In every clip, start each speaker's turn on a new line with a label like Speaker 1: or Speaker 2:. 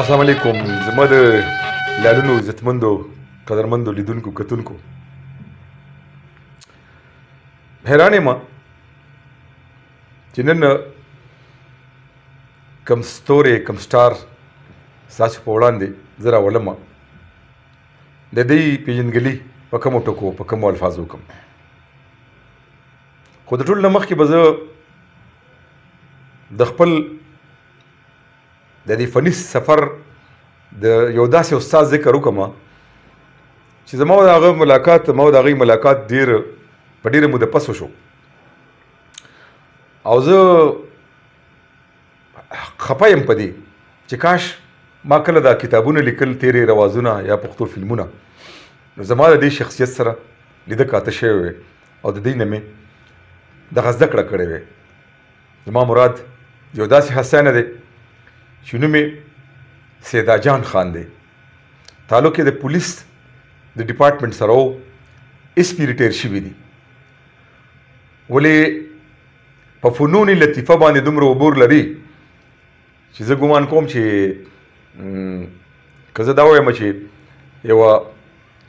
Speaker 1: السلام علیکم زما د لالونو عزتمندو قدرمندو لیدونکو کتونکو حیرانې ما چې نن کم ستوري کم سټار ساسو په وړاندې زه راولم د دې پیژندګلي په کومو ټکو په کومو الفاظو کوم خو د ټول نه مخکې به زه د خپل د دې فني سفر د یو داسې استاد ذکر وکم چې زما د هغه ملاقات ما د هغه ملاقات ډیر په ډیره موده پس وشو او زه خپه یم په دې چې کاش ما کله دا کتابونه لیکل تیرې روازونه یا پښتو فلمونه نو زما د دې شخصیت سره لیده کاته شوی وی او د دې نه مې دغه زده کړه کړې وی زما مراد یو داسې حسانه دی چې نوم یې سیدا جان خان دی تعلق یې د پولیس د ډپارټمنټ سره و اس پی ریټیر شوی دی ولې په فنون لطیفه باندې دومره عبور لري چې زه ګومان کوم چې که زه دا وایم چې یوه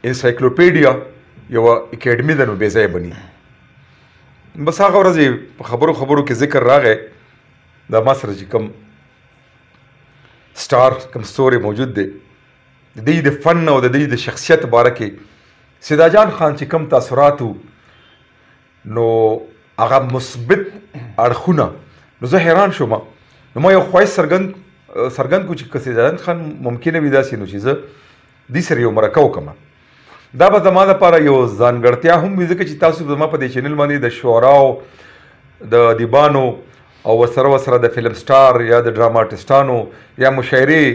Speaker 1: انسایکلوپیډیا یوه اکیډمي ده نو بې ځایه بني بس هغه ورځ په خبرو خبرو کې ذکر راغی دا ما سره چې کوم سټار کوم ستوری موجود دی د دی د فن او د دی د شخصیت باره کې سیدا جان خان چې کم تاثرات نو هغه مثبت اړخونه نو زه حیران شوم نو ما یو خوښ سرګند سرګند کو چې کسې ځان خان ممکنه وي داسې نو چې زه دې سره یو مرکه وکم دا به زما لپاره یو ځانګړتیا هم وي ځکه چې تاسو زما په دې چینل باندې د شعراو د دیبانو او سره سره د فلم سټار یا د ډراماټیسټانو یا مشاعرې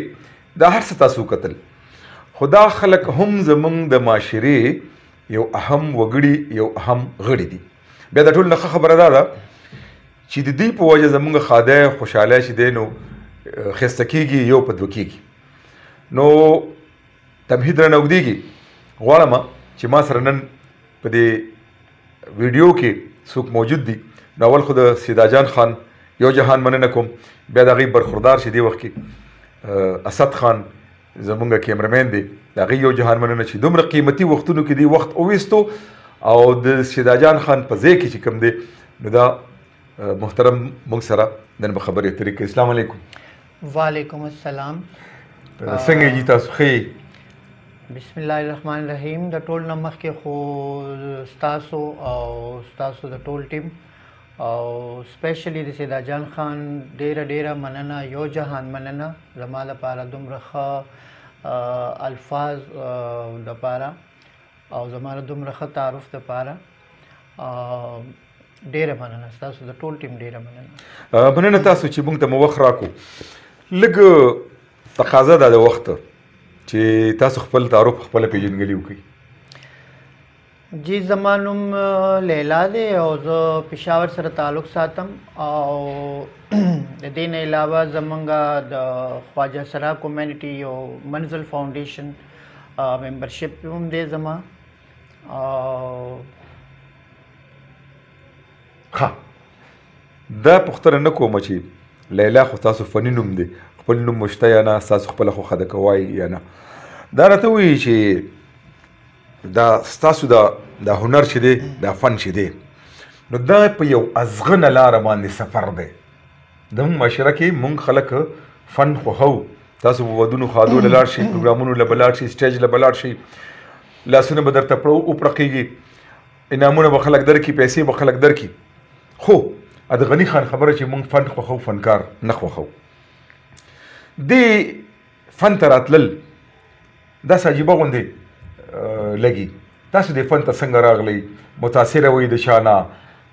Speaker 1: دا هر څه تاسو وکتل خو دا خلک هم زمونږ د معاشرې یو اهم وګړي یو اهم غړي دي بیا د ټول نه خبره دا ده چې د دې په وجه زمونږ خاده خوشاله شي دی نو خسته کیږي یو په دوه کیږي نو تمهید رانه وګدیږي غواړم چې ما سره نن په دې ویډیو کې څوک موجود دي نو اول خو د سیدا جان خان یو جهان مننه کوم بیا د هغې برخوردار چې دې وخت کې اسد خان زمونږ کیمرمین دی د هغې یو جهان مننه چې دومره قیمتي وختونو کې دې وخت وویستو او د سیدا جان خان په ځای کې چې کوم دی نو دا محترم موږ سره نن په خبرې اترې کې اسلام علیکم
Speaker 2: وعلیکم السلام
Speaker 1: څنګه یی تاسو خې
Speaker 2: بسم الله الرحمن الرحیم د ټول نمخ کې خو تاسو او تاسو د ټول ټیم او سپیشلی د سیدا جان خان ډیره ډیره مننه یو جهان مننه زما لپاره دومره ښه الفاظ د پاره او زماره دومره ښه تعارف د پاره ډیره مننه تاسو د ټول ټیم ډیره مننه
Speaker 1: مننه تاسو چې موږ ته مو وخت راکو لګ تقاضا ده د وخت چې تاسو خپل تعارف خپل پیژنګلی وکړي
Speaker 2: جی زمانوم لیلا دی او زه پېښور سره تعلق ساتم او د دې نه علاوه زمونږ د خواجه سرا کمیونټي او منزل فاونډیشن ممبرشپ هم دی زما
Speaker 1: ښه دا پوښتنه نه کوم چې لیلا خو تاسو فني نوم دی خپل نوم مشته یا نه تاسو خپل خو خده کوي یا نه دا راته وایي چې دا تاسو دا د هنر چې دی دا فن چې دی نو دا په یو ازغنه لار باندې سفر دی زموږ معاشره کې موږ خلک فن خوښو تاسو په ودونو خادو له لاړ شي پروګرامونو له بلاړ شي سټیج له بلاړ شي لاسونه به درته پړو او پړقېږي انعامونه به خلک درکړي پیسې به خلک درکړي خو د غني خان خبره چې موږ فن خوښو فنکار نه خوښو دې فن ته راتلل داسې عجیبه غوندې لګي تاسو دې فن ته څنګه راغلی متاثره وئ د شانه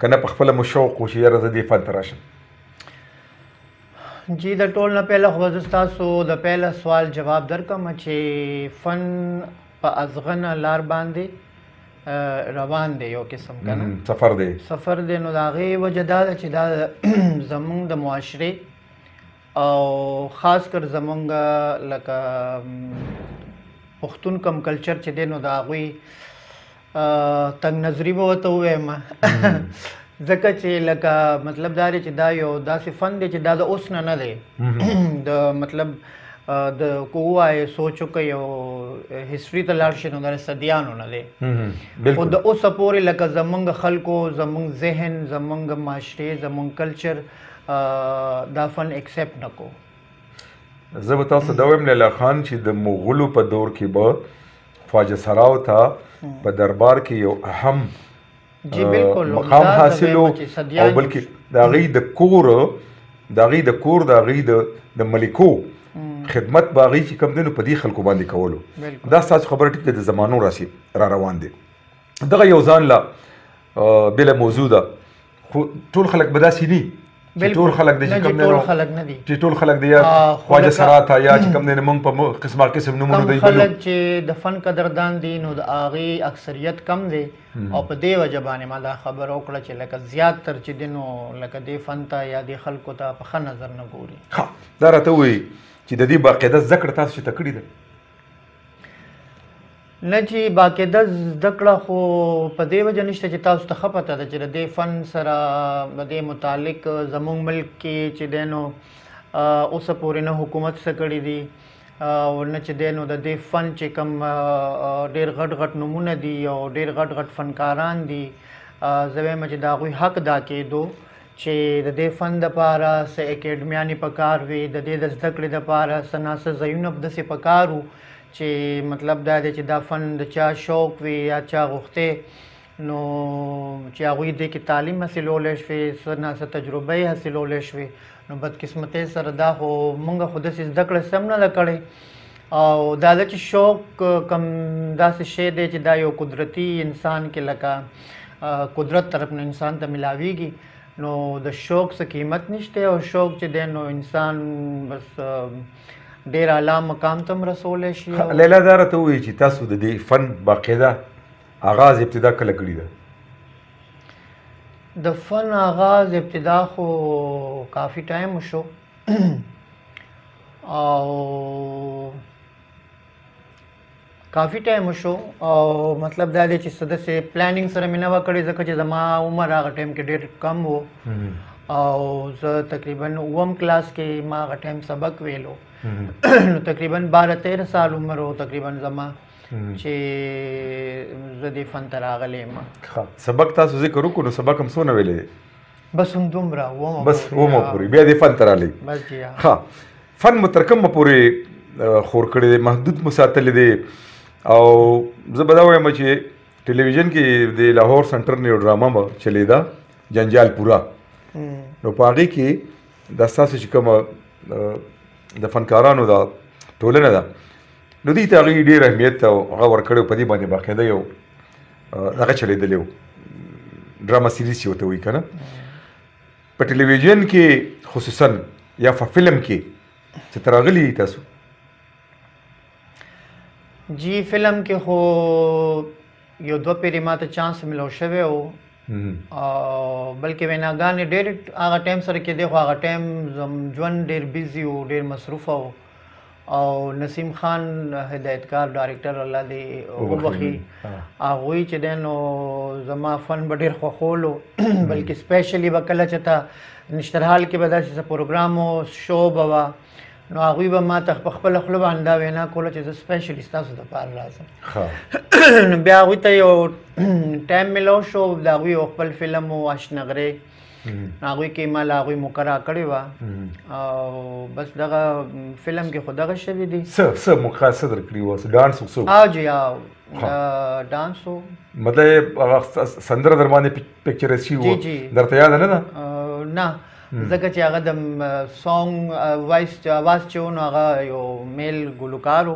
Speaker 1: که نه په خپله مو شوق و چې یاره زه دې فن ته راشم
Speaker 2: جی د ټول نه پهله خو زه ستاسو د پهله سوال جواب درکم چې فن په ازغنه لار باندې روان دی یو قسم کنه
Speaker 1: سفر دی
Speaker 2: سفر دی نو د هغې وجه دا ده چې دا زمونږ د معاشرې او خاص کر زمونږ لکه پښتون کم کلچر چې دی نو د هغوی تنګ نظري به ورته ووایم ځکه چې لکه مطلب دا دی چې دا یو داسې فن دی چې دا د اوس نه نه دی د مطلب د کووای سوچو کې یو هیستوري ته لاړ شي نو د صدیانو نه دی
Speaker 1: او
Speaker 2: د اوس پورې لکه زمونږ خلکو زمونږ ذهن زمونږ معاشره زمونږ کلچر دا فن ایکسپټ نکو
Speaker 1: زه به تاسو دا وایم لالا خان چې د مغولو په دور کې به خواجه سراو ته په دربار کې یو اهم
Speaker 2: جی بالکل
Speaker 1: مقام حاصلو او بلکې دا غي د کور دا غي د کور دا غي د د ملکو خدمت باغی چې کم دینو په دې خلکو باندې کولو دا ساس خبره ټیک د زمانو راسي را روان دي دغه یو ځان لا بل موجوده خو ټول خلک به داسې نه چې ټول خلک
Speaker 2: دي
Speaker 1: چې
Speaker 2: کوم
Speaker 1: نه
Speaker 2: ټول خلک نه دي
Speaker 1: چې ټول خلک دي یا خواجه سرات یا چې کوم نه مونږ په قسمه قسم نمونه دی
Speaker 2: خلک چې د فن قدردان دي نو د اغي اکثریت کم دي او په دې وجه باندې ما دا خبر او کړ چې لکه زیات تر چې دینو لکه دې فن ته یا دې خلکو ته په خن نظر نه ګوري
Speaker 1: ها دا راته وي چې د دې باقاعده ذکر تاسو چې تکړی ده
Speaker 2: نه چې باقاعده زده کړه خو په دې وجه نشته چې تاسو ته ښه پته ده چې د دې فن سره د دې متعلق زموږ ملک کې چې دی نو اوسه پورې نه حکومت څه کړي دي او نه چې دی نو د دې فن چې کوم ډېر غټ غټ نمونه دي او ډېر غټ غټ فنکاران دي زه وایم چې د هغوی حق دا کېدو چې د دې فن دپاره څه اکیډمیانې په کار وې، د دې د زده کړې دپاره څه نا څه ځایونه په داسې په کار وو چې مطلب دا دی چې دا فن د چا شوق وي یا چا غوښتی نو چې هغوی دې کې تعلیم حاصلولی شوې څه نا څه تجربه یې حاصلولی شوې نو بدقسمتۍ سره دا خو موږ خو داسې زده کړه څه هم نه ده کړې او دا ده چې شوق کم داسې شی دی چې دا یو قدرتي انسان کې لکه قدرت طرف نه انسان ته ملاویږي نو د شوق څه قیمت نشته او شوق چې دی نو انسان بس ډیر اعلی مقام ته رسول شي
Speaker 1: لیلا دا راته وایي چې تاسو د دې فن باقاعده آغاز ابتدا کله کړی ده
Speaker 2: د فن آغاز ابتدا خو کافی ټایم شو او کافی ټایم شو او مطلب دا دی چې څه داسې پلانینګ سره مې نه وه کړې ځکه چې زما عمر هغه ټایم کې ډېر کم و او زه تقریبا اووم کلاس کې ما هغه ټایم سبق ویلو نو تقریبا باره تېره سال عمر و تقریبا زما چې زه دې فن ته راغلی یم
Speaker 1: سبق تاسو ذکر وکړو سبق هم څونه ویلی
Speaker 2: بس هم دومره ومه
Speaker 1: بس ومه پوری بیا دې فن ترالی
Speaker 2: بس جی ها
Speaker 1: فن مترکم پوری خور کړی دی محدود مساتل دی او زه به دا وایم چې ټلویزیون کې د لاهور سنټر نیو ډرامه به چلی دا جنجال پورا نو پاغي کې د ساسو چې کوم د فنکارانو دا ټولنه ده نو دې ته غي ډیر اهمیت او غور کړو په دې باندې باقاعده یو هغه چلیدلی و ډرامه سیریز چې ورته وایي که نه په ټلویزیون کې خصوصا یا په فلم کې چې ته راغلي تاسو
Speaker 2: جی فلم کې خو یو دوه پیرې ما ته چانس ملو شوی و بلکې ویناګانې ډېر هغه ټایم سره کېدې خو هغه ټایم ژوند ډېر بیزي و ډېر مصروفه و او نسیم خان هدایتکار ډایرکټر الله دی وبخي هغه چې دنو زما فن به ډیر خوخولو بلکې سپیشلی به کله چې تا نشترحال کې به داسې پروګرام او شو بوا نو هغه به ما ته خپل خپل باندې وینا کوله چې زه سپیشلی تاسو د
Speaker 1: پاره
Speaker 2: راځم بیا هغه ته یو ټایم ملو شو دا غوي خپل فلم او
Speaker 1: آشنغره
Speaker 2: هغه کې ما لا هغه مقرره کړی
Speaker 1: و
Speaker 2: او بس دغه فلم کې خو دغه شوی دی
Speaker 1: څه څه مقرره څه درکړی و ډانس وکړو
Speaker 2: ها جی ها ډانس وو
Speaker 1: مطلب هغه سندره در باندې پکچر شي و درته یاد نه ده
Speaker 2: نه ځکه چې هغه د سونګ وایس چې आवाज چې ونه هغه یو میل
Speaker 1: ګلوکارو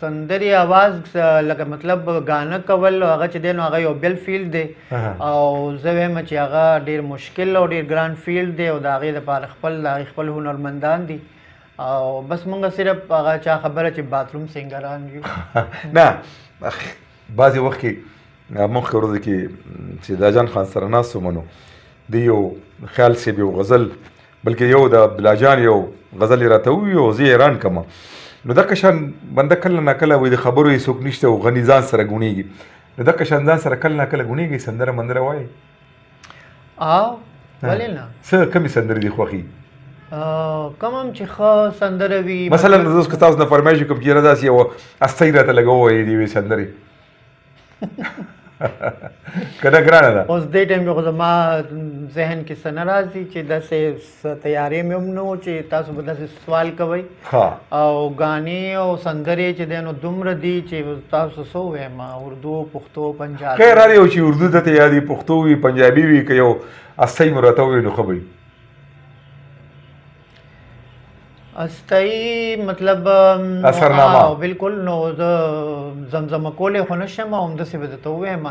Speaker 1: سندري
Speaker 2: اواز لکه مطلب غانه کول او هغه چې دین هغه یو بل فیلډ دی او زه وایم چې هغه ډیر مشکل او ډیر ګران فیلډ دی او دا غي د پاره خپل دا خپل هنرمندان دي او بس مونږ صرف هغه چا خبره چې باتروم سنگران یو
Speaker 1: نه بعضی وخت کې مونږ ورځ کې چې دا جان خان سره ناسو منو دی یو خیال سی به غزل بلکې یو د عبدالله جان یو غزل یې راته وویل او زه یې حیران کړم نو دغه شان بنده کله نا کله وایي د خبرو یې څوک نشته او غني ځان سره ګونېږي نو دغه شان ځان سره کله نا کله ګونېږي سندره مندره وایي
Speaker 2: او ولې نه
Speaker 1: څه کمی سندرې دي خوښي
Speaker 2: کوم هم چې ښه سندره وي
Speaker 1: مثلا زه اوس که تاسو نه فرمایش کوم چې یاره داسې یو استۍ راته لګووی دې وې سندرې کله ګرانه ده
Speaker 2: اوس دې ټیم کې خو زما ذهن کې څه نه راځي چې داسې تیارې مې هم نه و چې تاسو به داسې سوال کوئ او غانې او سندرې چې دی نو دومره دي چې تاسو څه ووایم اردو پښتو پنجابي
Speaker 1: خیر هر یو چې اردو ته ته یادي پښتو وي پنجابي وي که یو اصلي مراته وي نو ښه به وي
Speaker 2: استای مطلب
Speaker 1: اثرنامه
Speaker 2: او بالکل نو د زمزمه کولې خو نشم او د څه بده ته
Speaker 1: وایم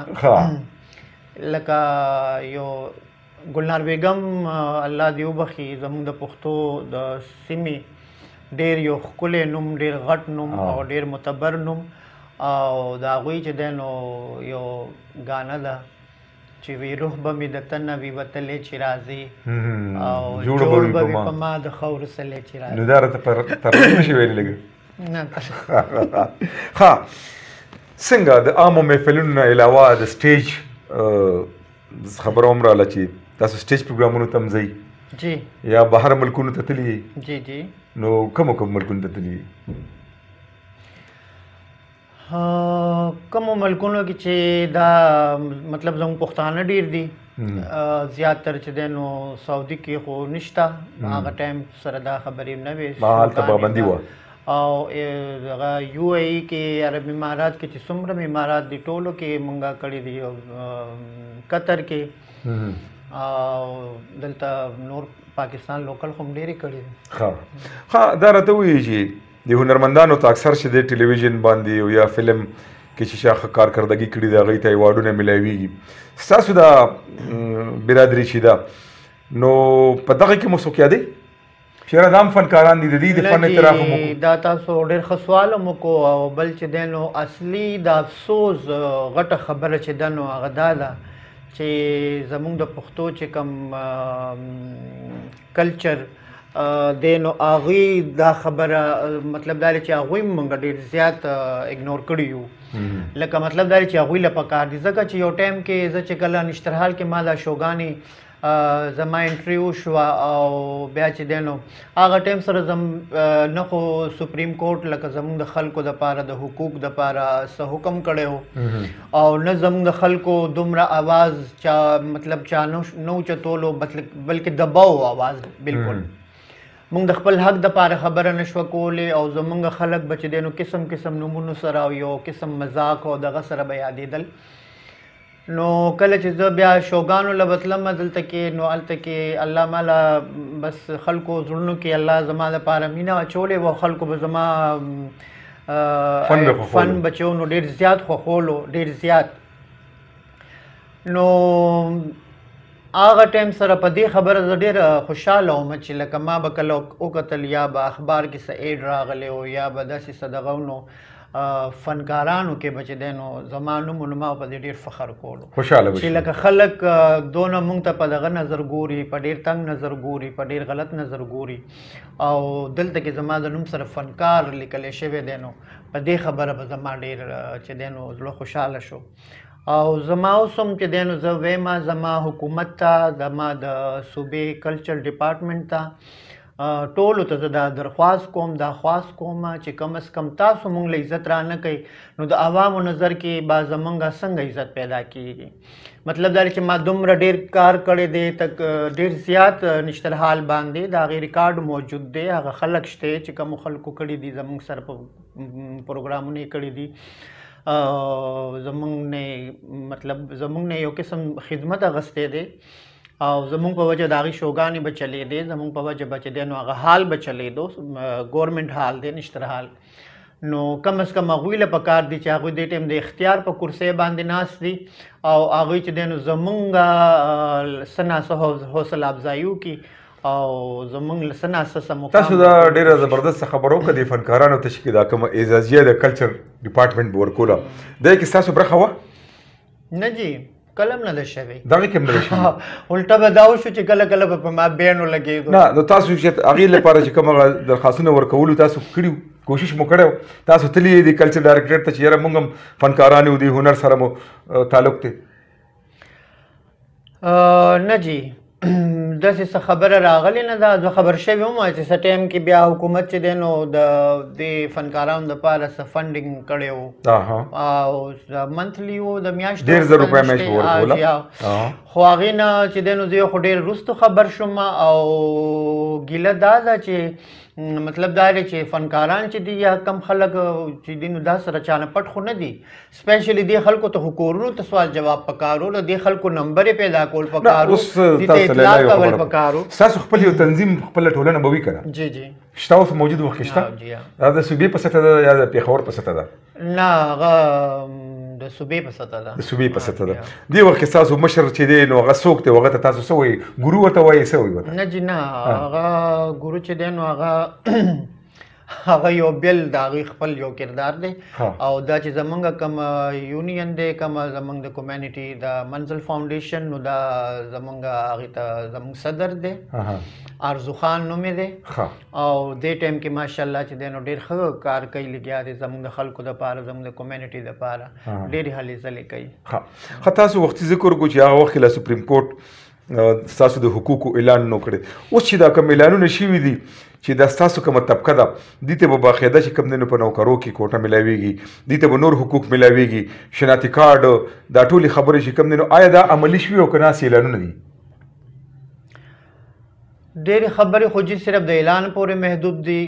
Speaker 2: لکه یو ګلنار بیگم الله دی وبخي زموږ د پښتو د سیمې ډیر یو خکل نوم ډیر غټ نوم او ډیر متبر نوم او دا غوي چې دنو یو غانه ده چې وی روح به می د تنه وی وتلې چې راځي او
Speaker 1: جوړ به
Speaker 2: وی
Speaker 1: په ما
Speaker 2: د خور سره چې راځي نو
Speaker 1: دا راته پر ترجمه شي ویل لګي
Speaker 2: نه
Speaker 1: ها څنګه د عامو محفلونو نه علاوه د سټیج خبر عمر علا چې تاسو سټیج پروګرامونو تم ځي
Speaker 2: جی
Speaker 1: یا بهر ملکونو ته تللی
Speaker 2: جی جی
Speaker 1: نو کوم کوم ملکونو ته تللی
Speaker 2: کومو ملکونو کې چې دا مطلب زموږ پښتانه ډیر دي
Speaker 1: زیات
Speaker 2: تر چې دی نو سعودي کې خو نشته هغه ټایم سره دا خبرې نه
Speaker 1: وې هلته پابندي وه
Speaker 2: او دغه یو ای ای کې عرب امارات کې چې څومره امارات دي ټولو کې مونږه کړي دي قطر کې او دلته نور پاکستان لوکل هم ډېری کړي
Speaker 1: ها ها دا راته وی چې د هنرمندانو ته اکثر چې د ټلویزیون باندې او یا فلم کې چې شاخه کارکردګي کړي دا غي ته ایوارډونه ملایويږي ستاسو دا برادری چې دا نو په دغه کې مو څوک یادې چیرې دام فنکاران دي د دې د فن اعتراف مو
Speaker 2: دا تاسو ډېر خسوال مو کو او بل چې دینو اصلي د افسوس غټه خبره چې دنو هغه دا ده چې زمونږ د پښتو چې کم کلچر دی نو هغوی دا خبره مطلب دا دی چې هغوی موږ ډېر زیات اګنور کړي یو لکه مطلب دا دی چې هغوی له پکار دي ځکه چې یو ټایم کې زه چې کله نشترحال کې ما دا شوګانې زما انټریو شو او بیا چې دی نو هغه ټایم سره زم نه خو سپریم کورټ لکه زموږ د خلکو دپاره د حقوق دپاره څه حکم کړی و او نه زموږ خلکو دومره आवाज چا مطلب چا نو نو چتولو بلکې دباو आवाज بالکل موږ د خپل حق د پاره خبره نشو کولې او زمونږ خلک بچ دینو قسم قسم نمونه سره او یو قسم مزاق او دغه سره بیا دیدل نو کله چې زه بیا شوګانو لبتلم دلته کې نو الته کې الله مالا بس خلکو زړونو کې الله زما لپاره مینا چولې و خلکو به زما
Speaker 1: فن به خوښولو
Speaker 2: فن بچو نو ډیر زیات خوښولو ډیر زیات نو هغه ټایم سره په دې خبره زه ډیر خوشاله وم چې لکه ما به کله وکتل یا به اخبار کې څه ایډ راغلی او یا به داسې څه دغه نو فنکارانو کې به چې دی نو زما نوم نو ما په دې ډیر فخر کولو
Speaker 1: خوشاله
Speaker 2: چې لکه خلک دونه مونږ ته په دغه نظر ګوري په ډیر تنګ نظر ګوري په ډیر غلط نظر ګوري او دلته کې زما د نوم سره فنکار لیکل شوی دی نو په دې خبره به زما ډیر چې دینو زړه خوشاله شو او زما اوسم چې دینو زه وېما زما حکومت ته زما د صوبې کلچر ډپارټمنټ ته ټولو ته زه دا درخواست کوم دا خواست کوم چې کم از کم تاسو مونږ له عزت را نه کوي نو د عوامو نظر کې با زمونږ څنګه عزت پیدا کیږي مطلب دا چې ما دومره ډیر کار کړی دی تک ډیر زیات نشتر حال باندې دا غي ریکارډ موجود دی هغه خلک شته چې کوم خلکو کړی دي زموږ سره په پروګرامونه کړی دي زموږ نه مطلب زموږ نه یو قسم خدمت غسته دی او زموږ په وجه داغي شوګانی بچلې دي زموږ په وجه بچ دي نو هغه حال بچلې دو ګورنمنت حال دی نشتر حال نو کم از کم هغوی له پکار دي چې هغوی د ټیم د اختیار په کرسۍ باندې ناس دي او هغوی چې دینو زمونږ سنا سه حوصله افزایي وکړي او زمونږ لسنا سسه مو
Speaker 1: تاسو دا ډیره زبردست خبرو کړې فنکارانو ته چې دا کوم اعزازیه د کلچر ډپارټمنټ ورکوله دا کې تاسو برخه و
Speaker 2: نه جی کلم نه ده شوی
Speaker 1: دغه کوم نه ده شوی
Speaker 2: الټا به دا وشو چې کله کله به په ما بیان ولګېږو
Speaker 1: نه نو تاسو چې هغې لپاره چې کوم درخواستونه ورکولو تاسو کړي کوشش مو کړی تاسو تللی دی کلچر ډایرکټریټ ته چې یاره موږ هم فنکاران یو دی هنر سره مو تعلق دی
Speaker 2: نه جی داسې څه خبره راغلې نه ده زه خبر شوی وم چې څه ټایم کې بیا حکومت چې دی نو د دې فنکارانو دپاره څه فنډینګ کړی و او منتلی و د میاشتې
Speaker 1: ډېر زر روپۍ میاشت به ورکوله
Speaker 2: خو هغې نه چې دی نو زه یو خو ډېر وروستو خبر شوم او ګیله دا ده چې مطلب دا دی چې فنکاران چې دي یا کم خلک چې دي نو دا سره چانه پټ خو نه دي سپیشلی دی خلکو ته حکومت ته سوال جواب پکارو نو دی خلکو نمبر پیدا کول پکارو
Speaker 1: اوس
Speaker 2: دي ته
Speaker 1: تاسو
Speaker 2: اطلاع
Speaker 1: لاله
Speaker 2: کول خبره پکارو
Speaker 1: کوم. ستاسو خپل یو تنظیم خپل ټولنه به وی کنه
Speaker 2: جی جی
Speaker 1: شته اوس موجود وخت
Speaker 2: کې
Speaker 1: ها،
Speaker 2: جی، ها.
Speaker 1: شته دا د صوبې په سطح ده یا د پیښور په سطح ده
Speaker 2: نه هغه م، د صوبې په سطح ده
Speaker 1: د صوبې په سطح
Speaker 2: ها،
Speaker 1: ده جی، ها. دی وخت کې تاسو مشر چې دی نو هغه څوک دی هغه ته تاسو څه وایي ګورو ورته وایي څه وایي ورته
Speaker 2: نه جی نه هغه ګورو چې دی نو هغه هغه یو بل دا غي خپل یو کردار دی او دا چې زمونږ کوم یونین دی کوم زمونږ د کمیونټي دا منزل فاونډیشن نو دا زمونږ هغه ته زمونږ صدر دی ارزو خان نوم دی او دې ټیم کې ماشاءالله چې دینو ډیر ښه کار کوي لګیا دی زمونږ خلکو د پاره زمونږ کمیونټي د
Speaker 1: پاره
Speaker 2: ډیر هلې ځلې کوي
Speaker 1: خا تاسو وخت ذکر کو چې هغه وخت له سپریم کورټ ستاسو د حقوقو اعلان نو کړي اوس چې دا کوم اعلانونه شوي دي چې دا ستاسو کومه طبقه ده دي ته به باقاعده چې کوم دنو په نوکرو کې کوټه ملاويږي دي ته به نور حقوق ملاويږي شناختی کارت دا ټولي خبرې چې کوم دنو آیا دا عملی شوي او کنه سي اعلانونه دي
Speaker 2: ډېر خبرې خو جی صرف د اعلان پورې محدود دي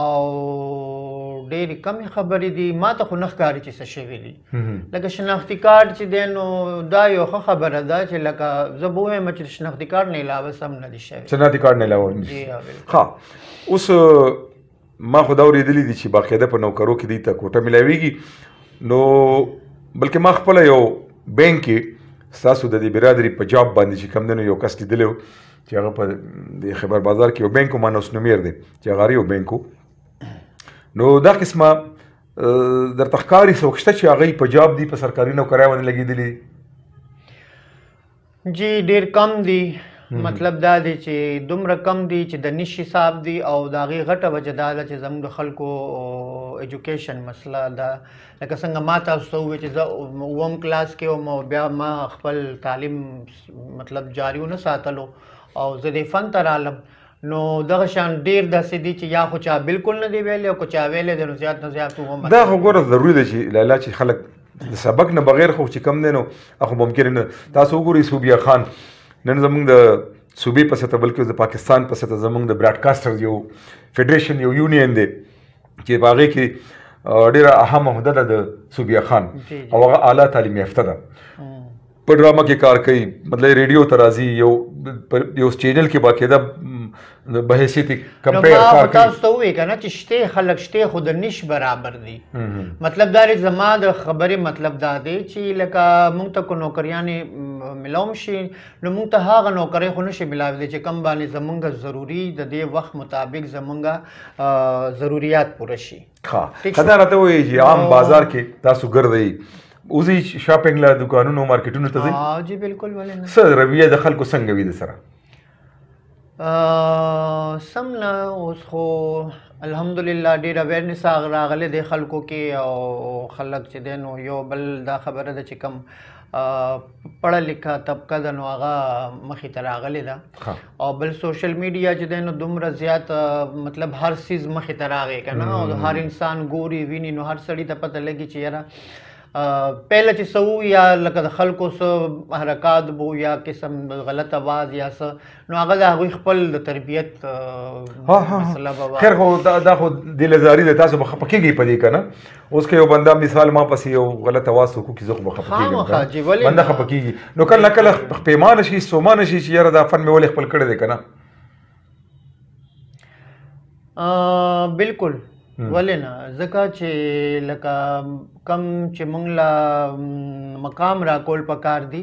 Speaker 2: او ډېری کمی خبرې دي ما ته خو نه ښکاري چې څه شوي دي لکه شناختی کارت چې دی نو دا یو ښه خبره ده چې لکه زه به ووایم چې شناختی کارت نه علاوه څه هم نه دي شوي
Speaker 1: شناختی کارت نه علاوه ښه اوس ما خو دا اورېدلي دي چې باقاعده په نوکرو کې دی ته کوټه ملاویږي نو بلکې ما خپل یو بینک کې ستاسو د دې برادری په جواب باندې چې کم دنو یو کس لیدلی چې هغه په خبر بازار کې یو بینک مانوس نومیر دی چې هغه یو بانکو نو دا قسمه در تخکاری سوکشته چې هغه په جواب دی په سرکاري نوکرای باندې لګیدلی
Speaker 2: جی ډیر کم دی مطلب دا دی چې دومره کم دی چې د نشي صاحب دی او دا غي غټه وجه دا ده چې زموږ خلکو ایجوکیشن مسله ده لکه څنګه ما تاسو ته وویل چې زه اوم کلاس کې او بیا ما خپل تعلیم مطلب جاری ونه ساتلو او زه د فن ته رالم نو دغه شان ډیر داسې دي چې یا خو چا بالکل نه دی ویلی او که چا ویلی دی نو زیات نه زیات هم
Speaker 1: دا خو ګوره ضروري ده چې لالا چې خلک د سبق نه بغیر خو چې کم دی نو خو ممکن نه تاسو وګورئ صوبیا خان نن زمونږ د صوبې په سطح بلکې د پاکستان په سطح زمونږ د براډکاسټر یو فدریشن یو یونین دی چې په هغې کې ډېره اهمه عهده ده د صوبیا خان او هغه اعلی تعلیم یافته ده په ډرامه کې کار کوي مطلب ریډیو ته راځي یو یو چینل کې باقاعده به
Speaker 2: حیثیت
Speaker 1: کمپیر کار کوي
Speaker 2: تاسو ته وې کنه چې شته خلک شته خود نش برابر دي مطلب دا لري زما د خبرې مطلب دا دی چې لکه مونږ ته کو نوکریانې ملوم شي نو مونږ ته هغه نوکرې خو نشي ملاوي دي چې کم باندې زمونږ ضروری د دې وخت مطابق زمونږ ضرورت پوره شي
Speaker 1: ښه خدای راته وایي چې عام بازار کې تاسو ګرځئ اوزی شاپینګ لا دکانونو مارکیټونو ته ځي
Speaker 2: ها جی بالکل ولې نه
Speaker 1: سر رویه د خلکو څنګه وي د سره
Speaker 2: سم نه اوس خو الحمدلله ډیر اویرنس راغله د خلکو کې او خلک چې دینو یو بل دا خبره ده چې کم پړه لیکه طبقه د نو هغه مخې ته راغلې ده او بل سوشل میډیا چې د نو دومره زیات مطلب هر سیز مخې ته راغی کنه او هر انسان ګوري ویني نو هر سړی ته پته لګي چې یاره پهله چې سو یا لکه د خلکو سو حرکات بو یا قسم غلط आवाज یا سو نو هغه د هغوی خپل د تربیت مسله به
Speaker 1: خیر خو دا دا خو د لزاری د تاسو بخ پکېږي پدې کنه اوس کې یو بندا مثال ما پسې یو غلط आवाज وکړو کې زخه بخ
Speaker 2: پکېږي
Speaker 1: بندا
Speaker 2: خ
Speaker 1: پکېږي نو کله کله پیمانه شي سومانه شي چې یاره دا فن مې ولې خپل کړی دی کنه
Speaker 2: بالکل ولې نه ځکه چې لکه کم چې مونږ لا مقام راکول پکار دی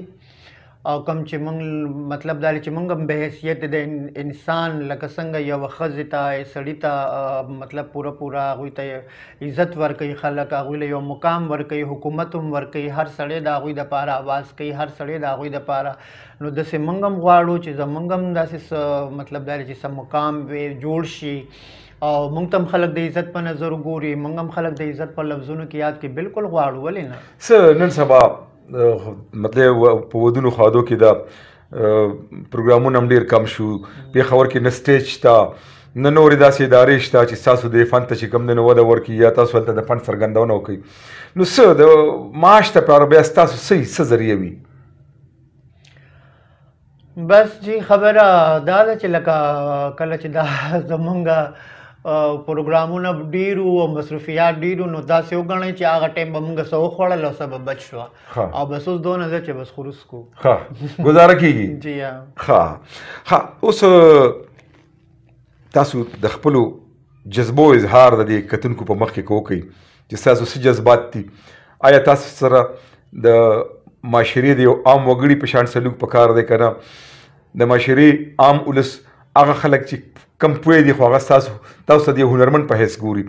Speaker 2: او کوم چې مونږ مطلب دا چې مونږ هم به حیثیت د انسان لکه څنګه یو خزې ته سړی ته مطلب پوره پوره غوي ته عزت ورکي خلک غوي له یو مقام ورکي حکومت هم ورکي هر سړی دا غوي د پاره आवाज کوي هر سړی دا غوي د پاره نو د سه مونږ هم غواړو چې زمونږ هم داسې مطلب دا چې سم مقام وي جوړ شي او مونږ تم خلک د عزت په نظر ګوري مونږ هم خلک د عزت په لفظونو کې یاد کې بالکل غواړو ولې نه
Speaker 1: سه نن سبا مطلب په ودونو خادو کې دا پروګرامونه هم ډیر کم شو په خبر کې نه سټیج تا نه نور داسې ادارې شته چې تاسو د فن ته چې کم نه وده ورکی یا تاسو هلته د فن څرګندونه وکړي نو څه د معاش ته پر بیا تاسو صحیح څه ذریعہ وي
Speaker 2: بس جی خبره دا ده چې لکه کله چې دا زمونږه پروګرامونه ډیر او مصرفیات ډیر نو دا سه وګڼي چې هغه ټیم به موږ سو خوړل او سبب بچ
Speaker 1: شو
Speaker 2: او بس اوس دونه چې بس خروس کو
Speaker 1: ها گزاره کیږي
Speaker 2: جی ها
Speaker 1: ها ها اوس تاسو د خپل جذبو اظهار د دې کتونکو په مخ کې کوکې چې ستاسو څه جذبات دي آیا تاسو سره د معاشرې د یو عام وګړي په شان سلوک پکار دی کنه د معاشرې عام ولس هغه خلک چې کم پوه دي خو هغه تاسو تاسو د هنرمن په حیث ګوري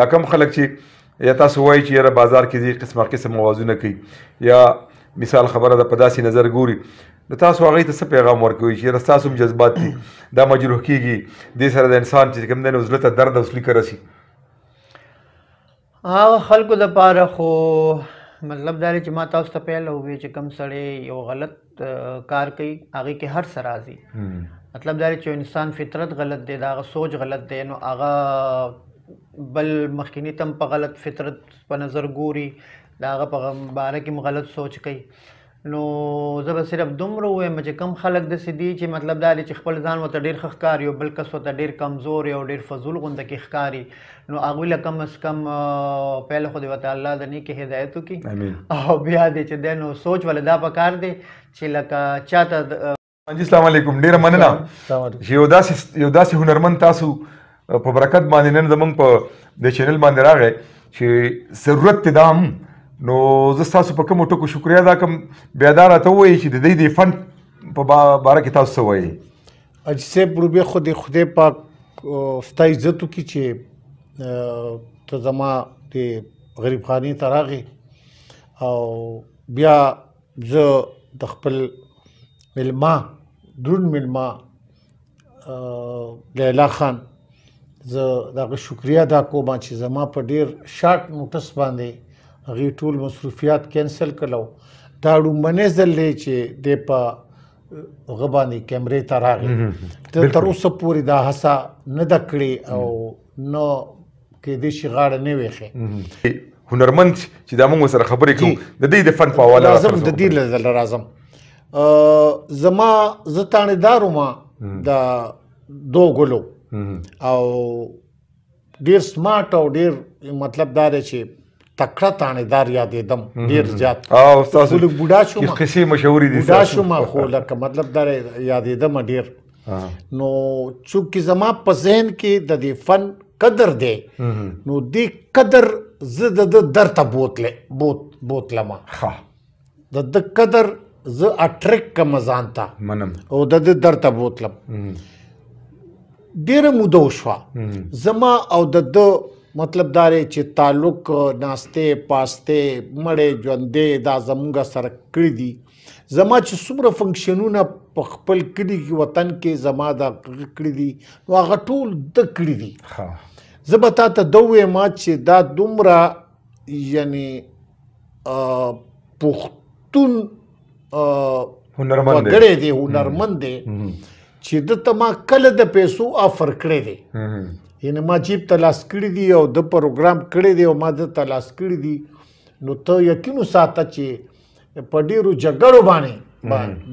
Speaker 1: دا کم خلک چې یا تاسو وایي چې یاره بازار کې دې قسمه قسم موازونه کوي یا مثال خبره ده په داسې نظر ګوري د تاسو هغه ته څه پیغام ورکوي چې یاره تاسو جذبات دي دا مجروح کیږي دې سره د انسان چې کوم دی نو زړه ته درد او سلیکه رسي
Speaker 2: هغه خلکو د پاره خو مطلب دا دی چې ما تاسو ته پیل وې چې کم سړی یو غلط کار کوي هغه کې هر سره راځي مطلب دا دی چې انسان فطرت غلط دی دا سوچ غلط دی نو هغه بل مخکینی تم په غلط فطرت په نظر ګوري دا هغه په باره کې غلط سوچ کوي نو زه به صرف دومره ووایم چې کم خلک داسې دي چې مطلب دا دی چې خپل ځان ورته ډېر ښه ښکاري او بل کس ورته ډېر کمزوری او ډېر فضول غونده کې ښکاري نو هغوی له کم از کم پهله خو دې ورته الله د نیکې هدایت وکړي او بیا دې چې دی نو سوچ ولې دا پکار دی چې لکه چاته
Speaker 1: جی السلام علیکم ډیره مننه چې یو داسې یو داسې هنرمن تاسو په برکت باندې نن زمونږ په د چینل باندې راغی چې ضرورت ته دام نو زه تاسو په کوم ټکو شکریا ادا کوم بیا دا راته وایي چې د دې د فن په باره کې تاسو څه وایي
Speaker 3: اج صاحب روبه خو د خدای پاک ستای عزت کی چې ته زما د غریب خانی تراغه او بیا زه د خپل ملما درون ملما لیلا خان زه دغه شکریا ادا کوم چې زما په ډیر شارټ نوټس باندې هغه ټول مصروفیات کینسل کړو دا ډومبنه ځل دی چې د په غبانې کیمرې ته راغی ته تر اوسه پوری دا هڅه نه دکړي او نو کې دې شي غاړه نه ویخه
Speaker 1: هنرمند چې دا موږ سره خبرې کوو د دې د فن په حواله
Speaker 3: راځم د دې لزل راځم زما زتانه دارو ما د دو ګلو او ډیر سمارټ او ډیر مطلب دا دی چې تکړه تانیدار یادېدم ډیر زیات
Speaker 1: او تاسو
Speaker 3: لږ بوډا شوم
Speaker 1: قصې مشهورې دي
Speaker 3: بوډا شوم خو لکه مطلب دا یادېدم ډیر نو چې زما په ذهن کې د دې فن قدر دی نو دې قدر زه د درته بوتله بوت بوتلم
Speaker 1: ها
Speaker 3: د د قدر زه اټریک کم ځان ته
Speaker 1: منم
Speaker 3: او د د در ته بوتلم ډیره موده وشوه زما او د د مطلب دا دی چې تعلق ناشته پاسته مړې ژوندې دا زموږ سره کړی دي زما چې څومره فنکشنونه په خپل کلی کې وطن کې زما دا کړی دي نو هغه ټول د کړی دي زه به تا ته دوه ما چې دا دومره یعنی پښتون
Speaker 1: هنرمند دی
Speaker 3: دی هنرمند دی چې د تما کله د پیسو افر کړی دی یعنی ما جیب تلاش کړی دی او د پروګرام کړی دی او ما د تلاش کړی دی نو ته یقینو ساته چې په ډیرو جګړو باندې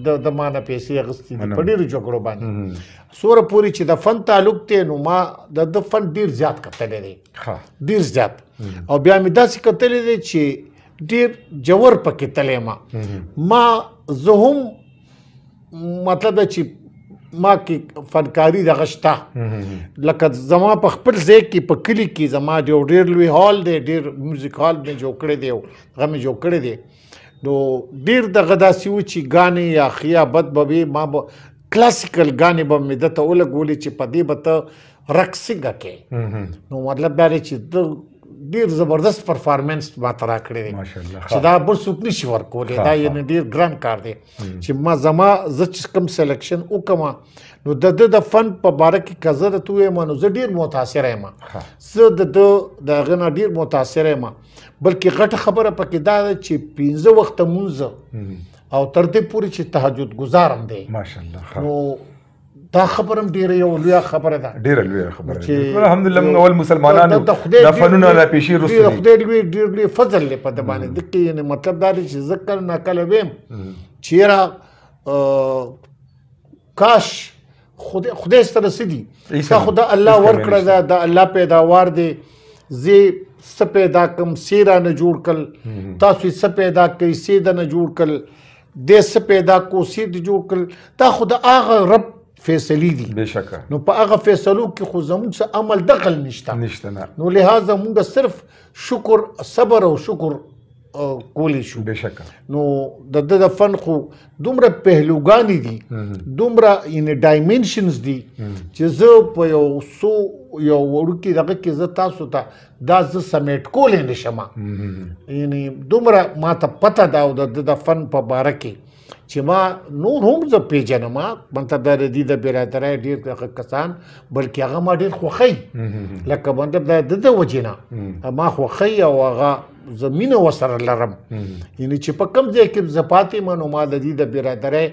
Speaker 3: د د ما نه پیسې اغستې دي په ډیرو جګړو باندې سوره پوری چې د فن تعلق ته نو ما د د فن ډیر زیات کتلې
Speaker 1: دي
Speaker 3: ډیر زیات او بیا مې داسې کتلې دي چې ډیر جوور پکې تلې ما ما زه هم مطلب دا چې ما کې فنکاري دغه شته لکه زما په خپل ځای کې په کلی کې زما یو ډیر لوی هال دی ډیر میوزیک هال مې جوړ کړی دی هغه مې جوړ کړی دی نو ډیر دغه داسې و چې غانې یا خیا بد به ما به کلاسیکل غانې به مې دته ولګولې چې په دې به ته رقص څنګه کې نو مطلب دا دی چې د ډیر زبردست پرفارمنس ما ترا کړی دی چې دا بل څوک نشي ورکولای دا یې ډیر ګران کار دی چې ما زما ز چې کم سلیکشن وکم نو د د د فن په باره کې کزر ته وې مانو زه ډیر متاثر یم زه د د د غنا ډیر متاثر یم بلکې غټه خبره پکې دا چې 15 وخت مونږ او تر دې پوري چې تهجد گزارم دی
Speaker 1: ماشاءالله
Speaker 3: نو دا خبره هم ډیره یو لوی خبره ده
Speaker 1: ډیره لوی خبره ده الحمدلله موږ اول مسلمانانو
Speaker 3: د
Speaker 1: فنونو لا پیشي رسول دي
Speaker 3: خدای دې ډیر لوی فضل له پد باندې د کې یعنی مطلب دا دی چې ذکر نه کله ویم چیرې کاش خدای خدای سره سدي دا خدای الله ورکړه دا د الله پیداوار دی زی سپیدا کم سیرا نه جوړ کل تاسو سپیدا کوي سیدا نه جوړ کل د څه پیدا کوسي د جوړ کړل دا خو د هغه رب فیصلې دي
Speaker 1: بشکه
Speaker 3: نو په هغه فیصلو کې خو زموږ څه عمل دخل نشته
Speaker 1: نشته نه
Speaker 3: نو لهدا موږ صرف شکر صبر او شکر کولی شو
Speaker 1: بشکه
Speaker 3: نو د د فن خو دومره پهلوګانی دي دومره ان ډایمنشنز دي چې زه په یو سو یو وړو کې دغه کې زه تاسو ته دا زه سمیټ کولې نشم یعنی دومره ما ته پته دا او د د فن په باره کې چې ما نور هم زه پیژنم منته د ردی د برادرای ډیر کسان بلکې هغه ما ډیر خوخی لکه باندې د د وجینا ما خوخی او هغه زمينه وسره لرم یعنی چې په کم ځای کې زپاتې منو ما د دې د برادرای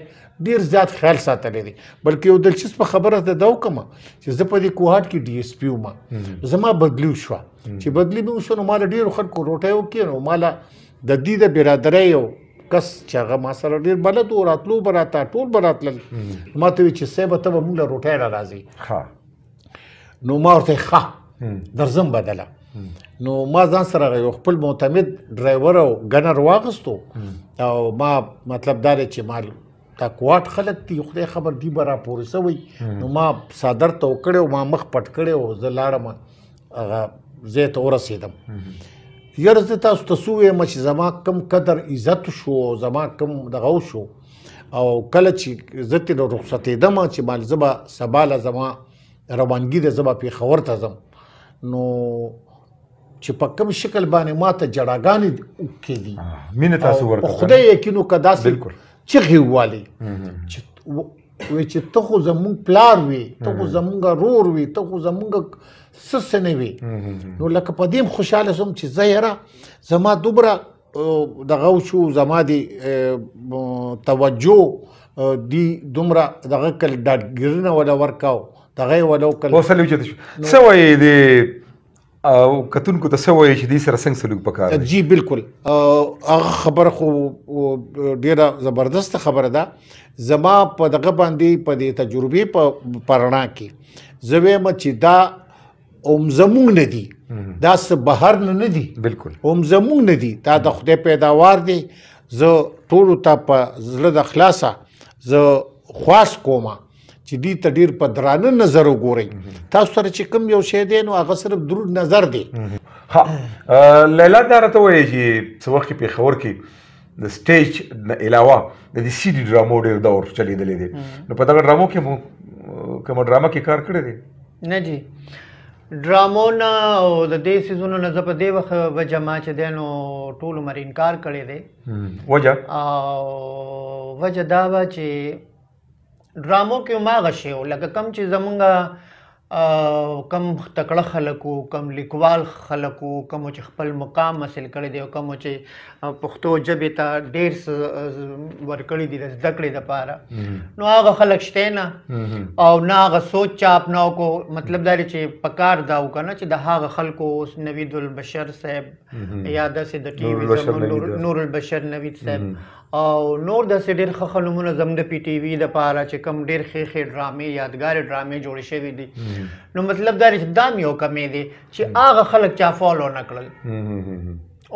Speaker 3: ډیر زیات خیال ساتلی دی بلکې یو دلچسپ په خبره ته دا وکم چې زه په دې کوهاټ کې ډي اس پی وم زما بدلی شو چې بدلی مې وشو نو مال ډیر خلکو روټه وکړ نو مال د دې د برادرۍ یو کس چې هغه ما سره ډیر بلد او راتلو براته ټول براتل ما ته چې سبا ته موږ روټه را راځي
Speaker 1: ها
Speaker 3: نو ما ورته ښه درځم بدله نو ما ځان سره یو خپل معتمد ډرایور او ګنر واغستو او ما مطلب دا چې ما تا کوټ خلک دی خدای خبر دی برا پورې سوی نو ما صادر تو کړو ما مخ پټ کړو زلاړم هغه زه ته ورسېدم یره زه تاسو ته سوې مې چې زما کم قدر عزت شو زما کم دغه شو او کله چې زه ترې رخصتېدم چې مال زه به سبا له زما روانګي ده زه به پېښور ته ځم نو چې په کوم شکل باندې ماته جړاګانې کېدي
Speaker 1: مینه تاسو ورته
Speaker 3: خدای یقینو که
Speaker 1: داسې
Speaker 3: چغې ووالي چې وې چې ته خو زمونږ پلار وې ته خو زمونږ رور وې ته خو زمونږ سس نه وې نو لکه په دې خوشاله سم چې زه یاره زما دوبره دغه شو زما دی توجه دی دومره دغه کل ډاډګرنه ولا ورکاو دغه ولا کل
Speaker 1: وسلو چې څه وایي دی او کتونکو ته څه وایي چې دې سره څنګه سلوک پکار دی
Speaker 3: جی بالکل هغه خبر خو ډیره زبردست خبره ده زما په دغه باندې په دې تجربه په پرانا کې زوی مچ دا اوم زمونږ نه دي دا څه بهر نه نه دي
Speaker 1: بالکل
Speaker 3: اوم زمونږ نه دي دا د خدای پیداوار دي زه ټول ته په زړه د خلاصه زه خواس کوم چې دې ته ډیر په درانه نظر وګورئ تاسو سره چې کوم یو شی دی نو هغه صرف درود نظر دی
Speaker 1: ها لیلا دا راته وایي چې څو وخت په خبر کې د سټیج نه علاوه د دې سیډي ډرامو ډېر دور چلیدلې دي نو په دغه ډرامو کې مو کوم ډرامه کې کار کړی دی
Speaker 2: نه جی ډرامونه او د دې سيزونو نه زپ دی وخت وجه ما چې دینو ټول عمر انکار کړی دی
Speaker 1: وجه
Speaker 2: او وجه دا و چې ډرامو کې ماغه شی او لکه کم چې زمونږ کم تکړه خلکو کم لیکوال خلکو کم چې خپل مقام حاصل کړی دی او کم چې پښتو ژبې ته ډېر ورکړی دی د زده کړې لپاره نو هغه خلک شته نه او نه هغه سوچ چاپ نه کو مطلب دا چې پکار دا وکنه چې د هغه خلکو اوس نوید البشر صاحب یا د سې د ټي وي نور البشر نوید صاحب او نور داسې ډېر ښه ښه نومونه زموږ د پي ټي وي لپاره چې کوم ډېر ښې ښې ډرامې یادګارې ډرامې جوړې شوې دي نو مطلب دا دی چې دا هم یو کمی دی چې هغه خلک چا فالو نه کړل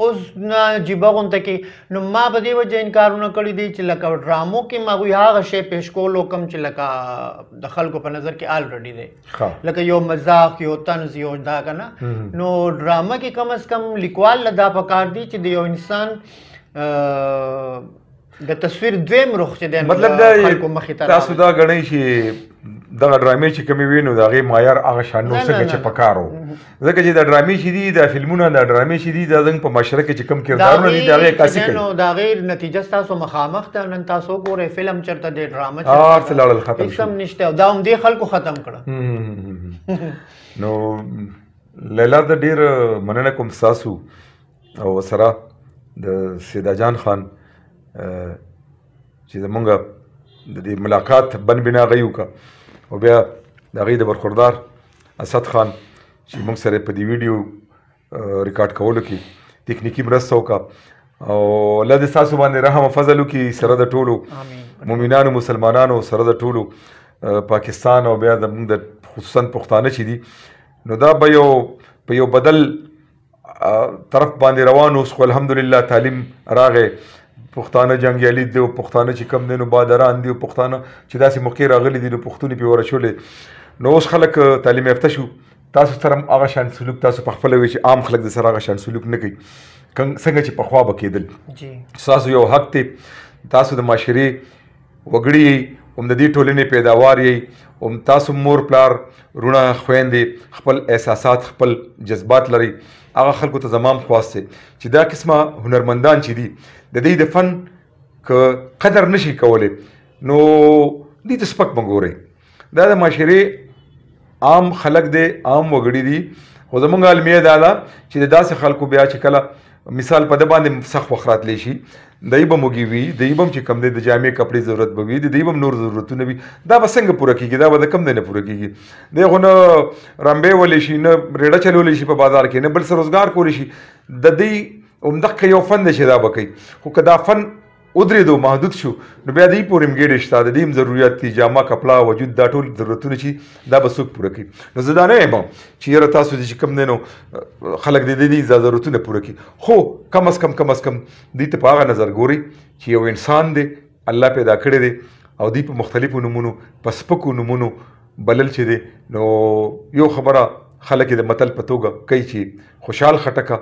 Speaker 2: اوس نه جیبه غونته کې نو ما په دې وجه انکارونه کړی دي چې لکه ډرامو کې ما غوي هغه شی پیش کولو کم چې لکه د خلکو په نظر کې الریډي دی لکه یو مزاح یو طنز یو دا کنه نو ډرامه کې کم از کم لیکوال لدا پکار دي چې د یو انسان د تصویر دویم رخ چې د
Speaker 1: مطلب دا
Speaker 2: خلکو مخې ته
Speaker 1: تاسو دا غنئ چې دغه ډرامې چې کمی وینو دا غي معیار هغه شان نو څنګه چې پکارو ځکه چې دا ډرامې چې دي دا فلمونه دا ډرامې چې دي دا زنګ په مشرق کې کم کردارونه دي دا غي کاسي کوي
Speaker 2: نو دا غیر نتیجه تاسو مخامخ ته نن تاسو ګوره فلم چرته د ډرامه
Speaker 1: چې اه تلل ختم شو
Speaker 2: سم نشته دا هم دې خلکو ختم کړه
Speaker 1: نو لیلا د ډیر مننه کوم تاسو او سره د سیدا جان خان چې زمونږ د دې ملاقات بن بنا غي وکړه او بیا د غي د برخوردار اسد خان چې موږ سره په دې ویډیو ریکارډ کولو کې تکنیکی مرسته وکړه او الله دې تاسو باندې رحم او فضل وکړي سره د ټولو مؤمنانو مسلمانانو سره د ټولو پاکستان او بیا د خصوصا پښتانه چې دي نو دا به یو په یو بدل طرف باندې روان اوس خو الحمدلله تعلیم راغی پښتانه جنگیالي دي او پښتانه چې کم دي نو بادران دي او پښتانه چې داسې موقع راغلي دي نو پښتوني پې ورچولې نو اوس خلک تعلیم یافته شو تاسو سره هغه شان سلوک تاسو په خپل وی چې عام خلک د سره هغه شان سلوک نه کوي څنګه چې په خوا
Speaker 2: بکیدل
Speaker 1: تاسو یو حق ته تاسو د معاشري وګړي یي هم د دې ټولنې پیداوار یي هم تاسو مور پلار رونه خويندې خپل احساسات خپل جذبات لري هغه خلکو ته زمام خواست چې دا قسمه هنرمندان چې دي د دې د فن که قدر نشي کولی نو دې ته سپک مګورئ دا د معاشرې عام خلک دی عام وګړي دي خو زمونږ المیه دا ده چې د داسې خلکو بیا چې کله مثال په د باندې سخت وخت راتلی شي دی به موږي وي دی به چې کم دی د جامع کپړې ضرورت به وي د دی به نور ضرورتونه وي دا به څنګه پوره کیږي دا به د کم دی نه پوره کیږي دی خو نه رمبې ولې شي نه ریډه چلولی شي په بازار کې نه بل څه روزګار کولی شي د دی همدغه یو فن دی چې دا به کوي خو که دا فن ودرېدو محدود شو نو بیا دی پورې هم ګېډې شته د دې هم ضروریات دي جامه کپړه وجود دا ټول ضرورتونه چې دا به څوک پوره کړي نو زه دا نه یم چې یاره تاسو چې کوم دی نو خلک دې دې دا ضرورتونه پوره کړي خو کم از کم کم از کم دوی ته په هغه نظر ګوري چې یو انسان دی الله پیدا کړی دی او دوی په مختلفو نمونو په سپکو نمونو بلل چې دی نو یو خبره خلک د متل په توګه کوي چې خوشحال خټکه